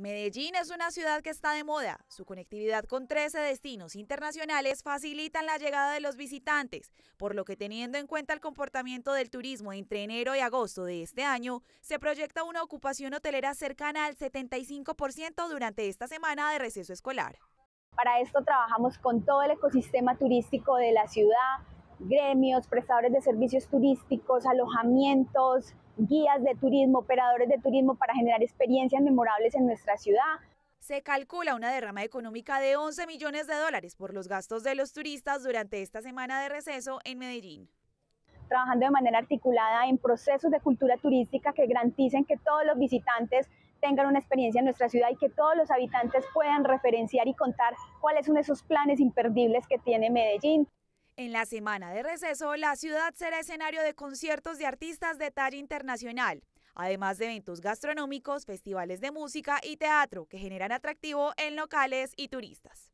Medellín es una ciudad que está de moda. Su conectividad con 13 destinos internacionales facilitan la llegada de los visitantes, por lo que teniendo en cuenta el comportamiento del turismo entre enero y agosto de este año, se proyecta una ocupación hotelera cercana al 75% durante esta semana de receso escolar. Para esto trabajamos con todo el ecosistema turístico de la ciudad, gremios, prestadores de servicios turísticos, alojamientos, guías de turismo, operadores de turismo para generar experiencias memorables en nuestra ciudad. Se calcula una derrama económica de 11 millones de dólares por los gastos de los turistas durante esta semana de receso en Medellín. Trabajando de manera articulada en procesos de cultura turística que garanticen que todos los visitantes tengan una experiencia en nuestra ciudad y que todos los habitantes puedan referenciar y contar cuáles son esos planes imperdibles que tiene Medellín. En la semana de receso, la ciudad será escenario de conciertos de artistas de talla internacional, además de eventos gastronómicos, festivales de música y teatro que generan atractivo en locales y turistas.